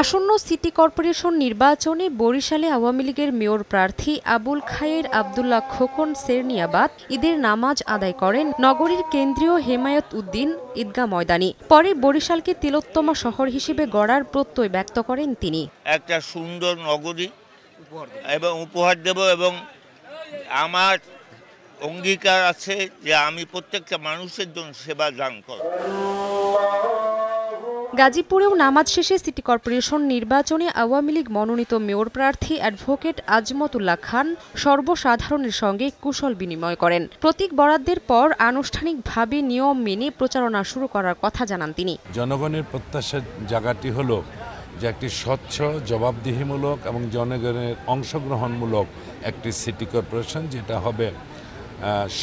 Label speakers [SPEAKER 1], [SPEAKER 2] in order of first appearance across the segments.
[SPEAKER 1] আসন্ন city corporation নির্বাচনে বরিশালে আওয়ামী লীগের মেয়র প্রার্থী আবুল খায়ের আবদুল্লাহ খোকন সেরনিয়াবাদ ঈদের নামাজ আদায় করেন নগরীর কেন্দ্রীয় হেমায়ত উদ্দিন ঈদগাহ ময়দানে। পরে বরিশালকে তিলোত্তমা শহর হিসেবে গড়ার প্রত্যয় ব্যক্ত করেন তিনি।
[SPEAKER 2] একটা সুন্দর নগরী এবং উপহার দেব এবং আমার অঙ্গীকার আছে যে আমি প্রত্যেকটা মানুষের জন্য সেবা দান করব।
[SPEAKER 1] গাজীপুরেও নামাজ শেষে সিটি কর্পোরেশন নির্বাচনে আওয়ামী লীগ মনোনীত মেয়র প্রার্থী অ্যাডভোকেট আজমতুল্লাহ খান সর্বসাধারণের সঙ্গে কুশল বিনিময় করেন। প্রতীক বরাদ্দের পর আনুষ্ঠানিকভাবে নিয়ম মেনে প্রচারণা শুরু করার কথা জানান তিনি।
[SPEAKER 3] জনগণের প্রত্যাশার জায়গাটি হলো যে একটি স্বচ্ছ, জবাবদিহিমূলক এবং জনগণের অংশগ্রহণমূলক একটি সিটি কর্পোরেশন, যেটা হবে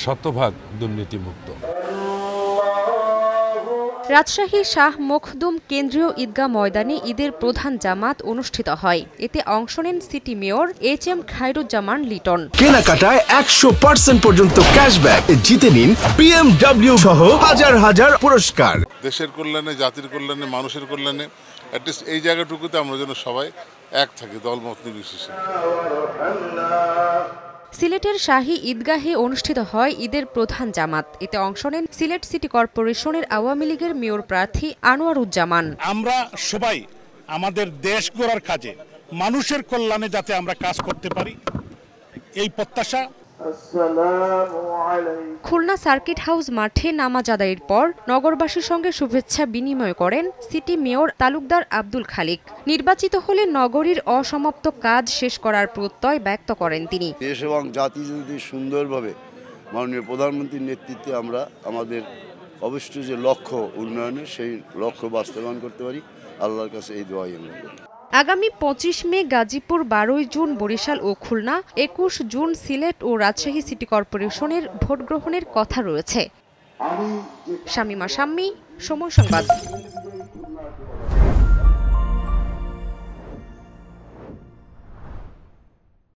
[SPEAKER 3] শতভাগ দুর্নীতিমুক্ত।
[SPEAKER 1] রাজশাহী শাহ মখদুম কেন্দ্রীয় ঈদগাহ ময়দানে ঈদের প্রধান জামাত অনুষ্ঠিত হয়। এতে অংশ নেন city mayor H M Khairuzzaman Liton.
[SPEAKER 4] কেনাকাটায় একশো পার্সেন্ট পর্যন্ত ক্যাশব্যাক। জিতে নিন বিএমডব্লিউ সহ হাজার হাজার পুরস্কার।
[SPEAKER 5] দেশের কল্যাণে জাতির কল্যাণে মানুষের কল্যাণে অ্যাটলিস্ট এই জায়গাটুকুতে আমরা যেন সবাই এক থাকি দলমত নির্বিশেষে।
[SPEAKER 1] সিলেটের শাহী ঈদগাহে অনুষ্ঠিত হয় ঈদের প্রধান জামাত। এতে অংশ নেন সিলেট সিটি কর্পোরেশনের আওয়ামী লীগের মেয়র প্রার্থী আনোয়ারুজ্জামান।
[SPEAKER 6] আমরা সবাই আমাদের দেশ গড়ার কাজে মানুষের কল্যাণে যাতে আমরা কাজ করতে পারি, এই প্রত্যাশা
[SPEAKER 1] খুলনা সার্কিট হাউস মাঠে নামাজ আদায়ের পর নগরবাসীর সঙ্গে শুভেচ্ছা বিনিময় করেন সিটি মেয়র তালুকদার আব্দুল খালিক। নির্বাচিত হলে নগরীর অসমাপ্ত কাজ শেষ করার প্রত্যয় ব্যক্ত করেন তিনি।
[SPEAKER 7] দেশ এবং জাতি যদি সুন্দরভাবে মাননীয় প্রধানমন্ত্রীর নেতৃত্বে আমরা আমাদের অবশ্য যে লক্ষ্য উন্নয়নের সেই লক্ষ্য বাস্তবায়ন করতে পারি আল্লাহর কাছে এই দোয়াই আমরা করি
[SPEAKER 1] আগামী পঁচিশ মে গাজীপুর বারোই জুন বরিশাল ও খুলনা একুশ জুন সিলেট ও রাজশাহী সিটি কর্পোরেশনের ভোট গ্রহণের কথা রয়েছে। শামিমা শাম্মী সময় সংবাদ।